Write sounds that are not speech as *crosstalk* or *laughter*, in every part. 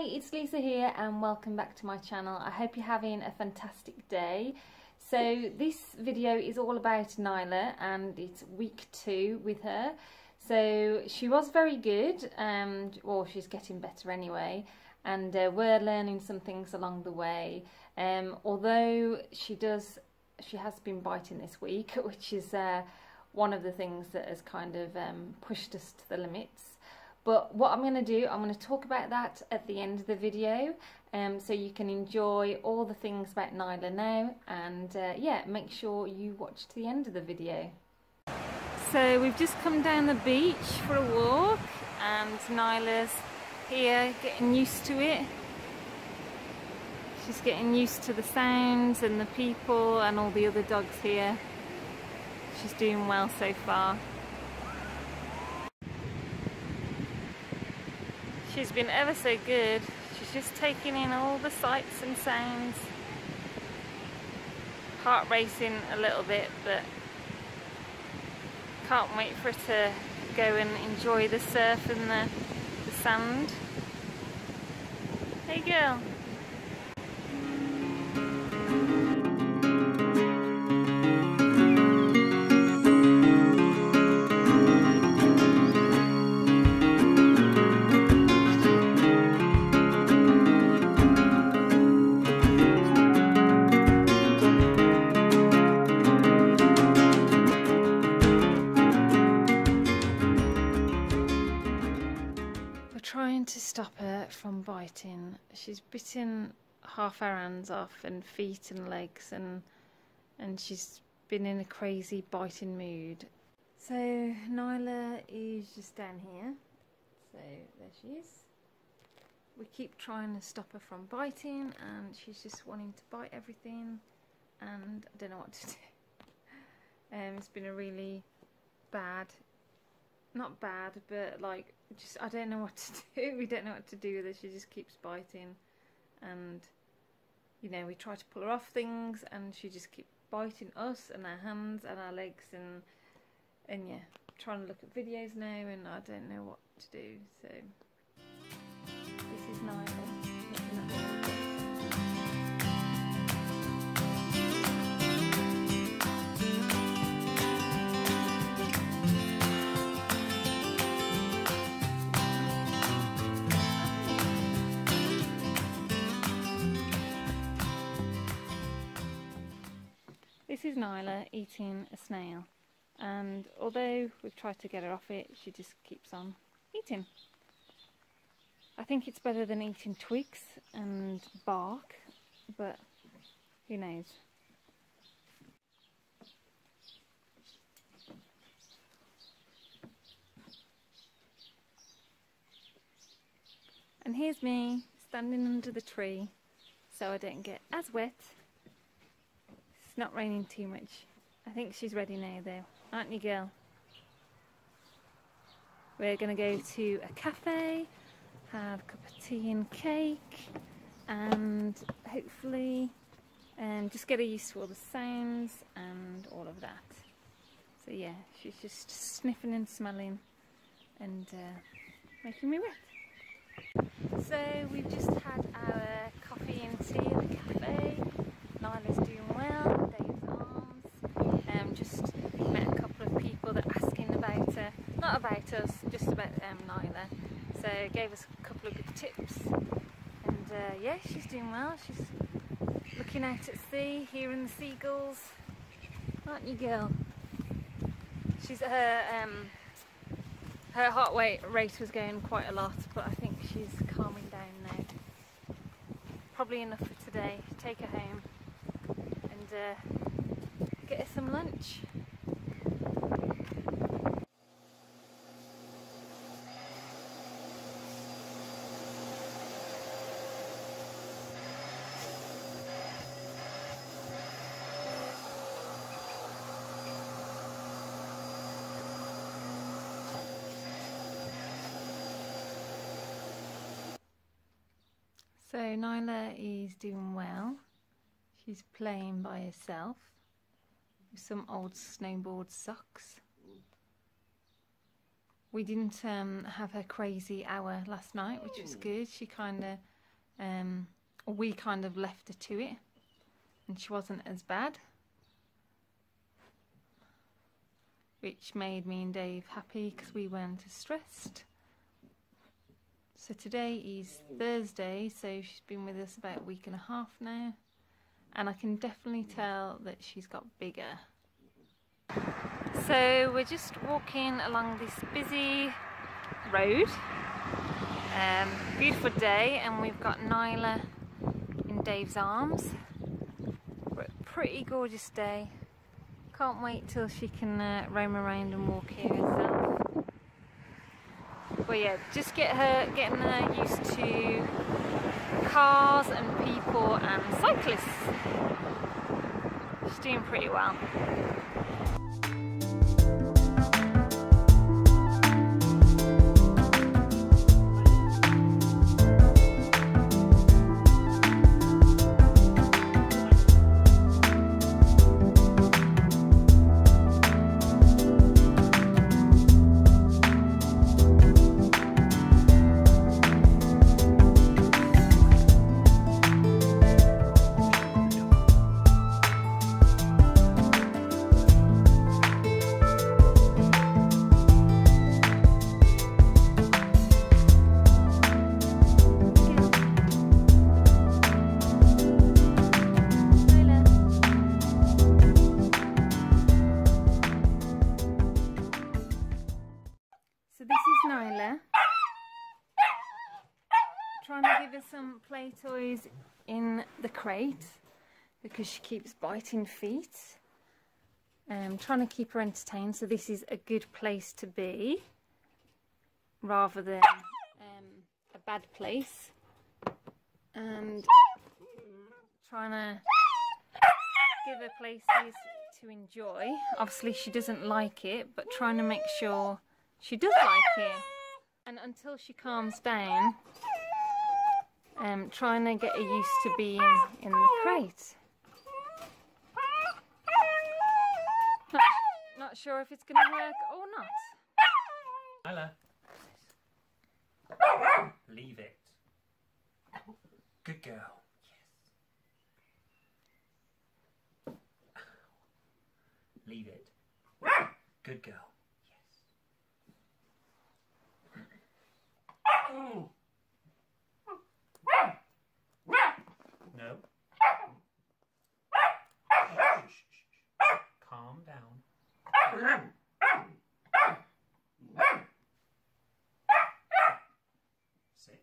Hi, it's Lisa here and welcome back to my channel. I hope you're having a fantastic day. So this video is all about Nyla and it's week two with her. So she was very good, um, or she's getting better anyway, and uh, we're learning some things along the way. Um, although she does, she has been biting this week, *laughs* which is uh, one of the things that has kind of um, pushed us to the limits. But what I'm going to do, I'm going to talk about that at the end of the video um, so you can enjoy all the things about Nyla now and uh, yeah, make sure you watch to the end of the video. So we've just come down the beach for a walk and Nyla's here getting used to it. She's getting used to the sounds and the people and all the other dogs here. She's doing well so far. She's been ever so good. She's just taking in all the sights and sounds. Heart racing a little bit, but can't wait for her to go and enjoy the surf and the, the sand. Hey girl. Bitten half her hands off and feet and legs and and she's been in a crazy biting mood. So Nyla is just down here. So there she is. We keep trying to stop her from biting and she's just wanting to bite everything and I don't know what to *laughs* do. Um, it's been a really bad not bad, but like just I don't know what to *laughs* do. We don't know what to do with her. She just keeps biting, and you know we try to pull her off things, and she just keeps biting us and our hands and our legs, and and yeah, trying to look at videos now, and I don't know what to do. So Nyla eating a snail and although we've tried to get her off it she just keeps on eating. I think it's better than eating twigs and bark but who knows. And here's me standing under the tree so I don't get as wet not raining too much. I think she's ready now though, aren't you girl? We're going to go to a cafe, have a cup of tea and cake and hopefully um, just get her used to all the sounds and all of that. So yeah, she's just sniffing and smelling and uh, making me wet. So we've just had our coffee and tea at the cafe. Nyla's doing well, Dave's arms. Um, just met a couple of people that are asking about her, not about us, just about um, Nyla. So gave us a couple of good tips. And uh, yeah, she's doing well. She's looking out at sea, hearing the seagulls. Aren't you, girl? She's her um, her heart rate rate was going quite a lot, but I think she's calming down now. Probably enough for today. Take her home and uh, get her some lunch. So Nyla is doing well. She's playing by herself with some old snowboard socks. we didn't um, have her crazy hour last night, which was good. She kind of, um, we kind of left her to it, and she wasn't as bad, which made me and Dave happy because we weren't as stressed. So today is Thursday, so she's been with us about a week and a half now, and I can definitely tell that she's got bigger. So we're just walking along this busy road. Um, beautiful day, and we've got Nyla in Dave's arms. Pretty gorgeous day. Can't wait till she can uh, roam around and walk here herself. But yeah, just get her, getting her used to cars and people and cyclists. She's doing pretty well. Because she keeps biting feet. I'm um, trying to keep her entertained, so this is a good place to be rather than um, a bad place. And trying to give her places to enjoy. Obviously, she doesn't like it, but trying to make sure she does like it. And until she calms down, um, trying to get her used to being in the crate. Not, not sure if it's going to work or not. Nyla. Leave it. Good girl. Yes. Leave it. Good girl. Yes. No. Calm down. Sit.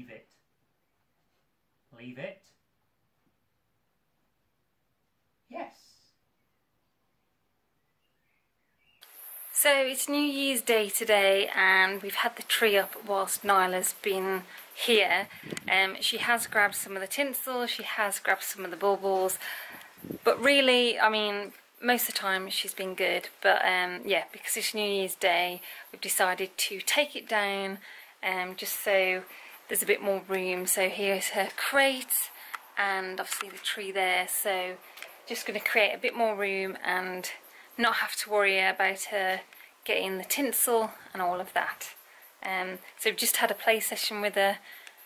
Leave it. Leave it. Yes. So it's New Year's Day today and we've had the tree up whilst Nyla's been here. Um, she has grabbed some of the tinsel, she has grabbed some of the baubles, but really, I mean, most of the time she's been good, but um, yeah, because it's New Year's Day, we've decided to take it down um, just so there's a bit more room. So here's her crate and obviously the tree there, so just going to create a bit more room and not have to worry about her getting the tinsel and all of that. Um, so we've just had a play session with her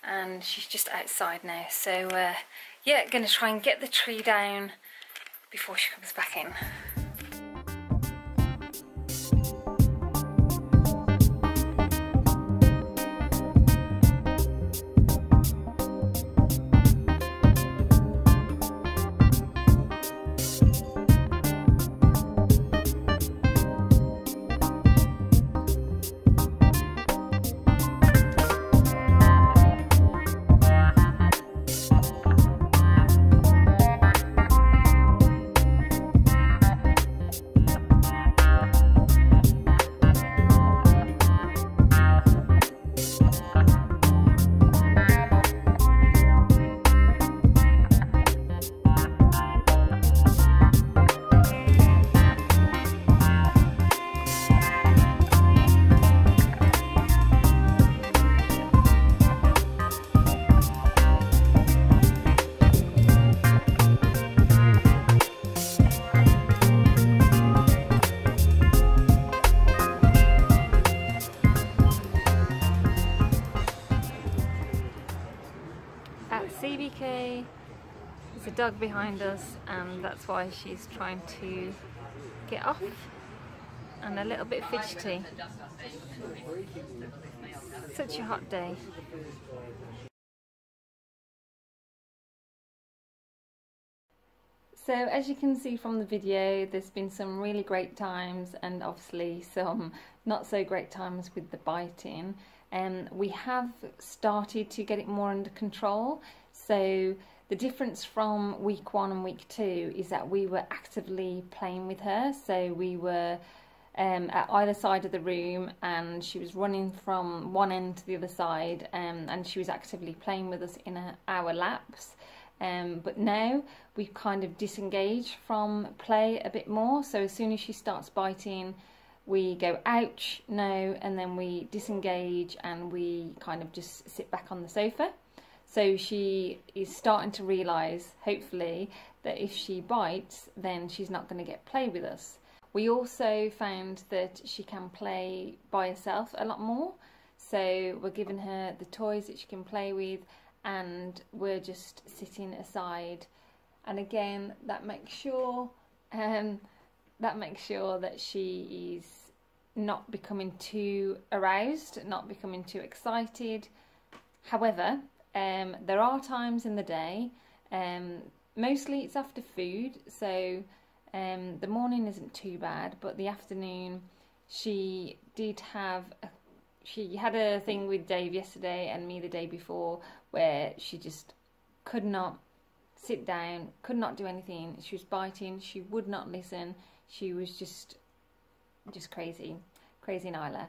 and she's just outside now. So uh, yeah, going to try and get the tree down before she comes back in. Behind us and that's why she's trying to get off and a little bit fidgety. Such a hot day. So as you can see from the video, there's been some really great times and obviously some not so great times with the biting. Um, we have started to get it more under control. So the difference from week one and week two is that we were actively playing with her. So we were um, at either side of the room and she was running from one end to the other side um, and she was actively playing with us in a, our laps. Um, but now we've kind of disengaged from play a bit more. So as soon as she starts biting, we go ouch, no, and then we disengage and we kind of just sit back on the sofa. So she is starting to realise, hopefully, that if she bites, then she's not going to get play with us. We also found that she can play by herself a lot more. So we're giving her the toys that she can play with and we're just sitting aside and again that makes sure um, that makes sure that she is not becoming too aroused not becoming too excited however um, there are times in the day um, mostly it's after food so um, the morning isn't too bad but the afternoon she did have a she had a thing with Dave yesterday and me the day before where she just could not sit down, could not do anything. She was biting, she would not listen. She was just just crazy, crazy Nyla.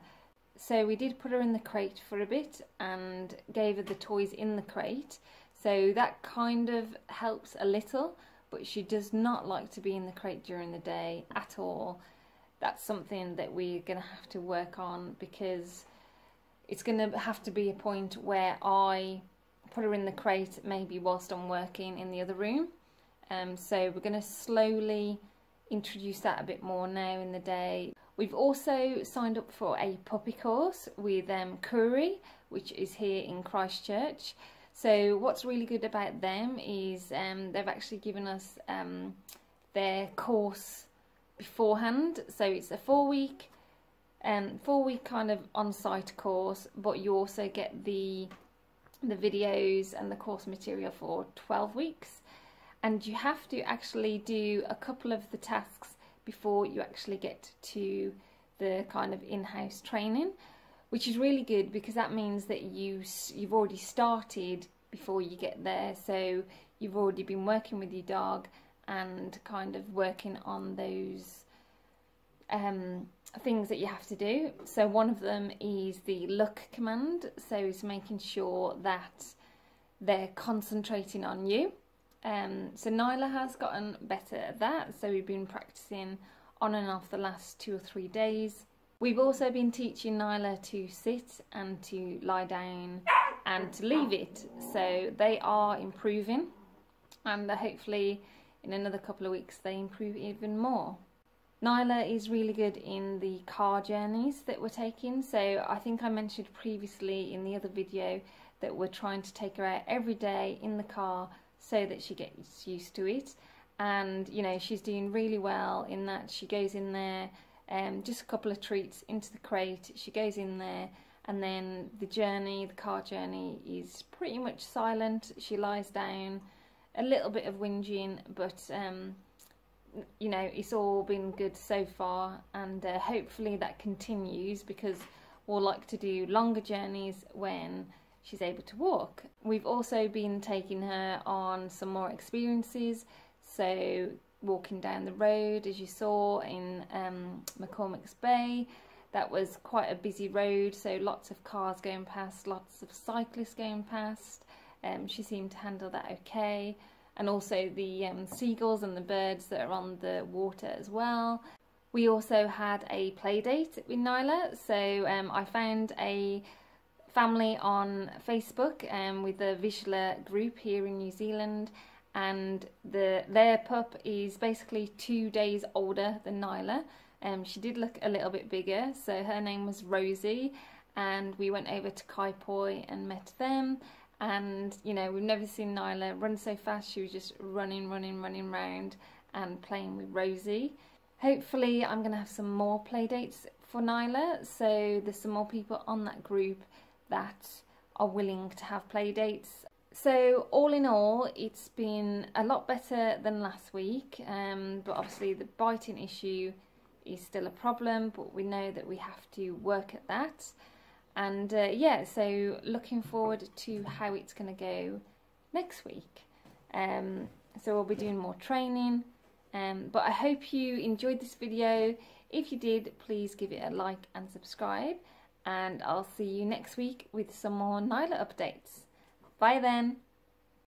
So we did put her in the crate for a bit and gave her the toys in the crate. So that kind of helps a little, but she does not like to be in the crate during the day at all. That's something that we're going to have to work on because it's going to have to be a point where I put her in the crate maybe whilst I'm working in the other room. Um, so we're going to slowly introduce that a bit more now in the day. We've also signed up for a puppy course with um, Koori, which is here in Christchurch. So what's really good about them is um, they've actually given us um, their course beforehand. So it's a four week um, four week kind of on-site course but you also get the the videos and the course material for 12 weeks and you have to actually do a couple of the tasks before you actually get to the kind of in-house training which is really good because that means that you you've already started before you get there so you've already been working with your dog and kind of working on those um, things that you have to do. So one of them is the look command. So it's making sure that they're concentrating on you. Um, so Nyla has gotten better at that. So we've been practicing on and off the last two or three days. We've also been teaching Nyla to sit and to lie down and to leave it. So they are improving and hopefully in another couple of weeks they improve even more. Nyla is really good in the car journeys that we're taking. So I think I mentioned previously in the other video that we're trying to take her out every day in the car so that she gets used to it. And, you know, she's doing really well in that she goes in there, um, just a couple of treats into the crate, she goes in there, and then the journey, the car journey, is pretty much silent. She lies down, a little bit of whinging, but um, you know, it's all been good so far, and uh, hopefully that continues because we'll like to do longer journeys when she's able to walk. We've also been taking her on some more experiences, so walking down the road, as you saw in um, McCormack's Bay. That was quite a busy road, so lots of cars going past, lots of cyclists going past. Um, she seemed to handle that okay and also the um, seagulls and the birds that are on the water as well. We also had a play date with Nyla, so um, I found a family on Facebook um, with the Vizsla group here in New Zealand and the their pup is basically two days older than Nyla. Um, she did look a little bit bigger, so her name was Rosie and we went over to Kaiapoi and met them and you know we've never seen Nyla run so fast. She was just running, running, running around and playing with Rosie. Hopefully, I'm to have some more play dates for Nyla. So there's some more people on that group that are willing to have play dates. So all in all, it's been a lot better than last week. Um, but obviously the biting issue is still a problem, but we know that we have to work at that. And uh, yeah, so looking forward to how it's going to go next week. Um, so we'll be doing more training. Um, but I hope you enjoyed this video. If you did, please give it a like and subscribe. And I'll see you next week with some more Nyla updates. Bye then.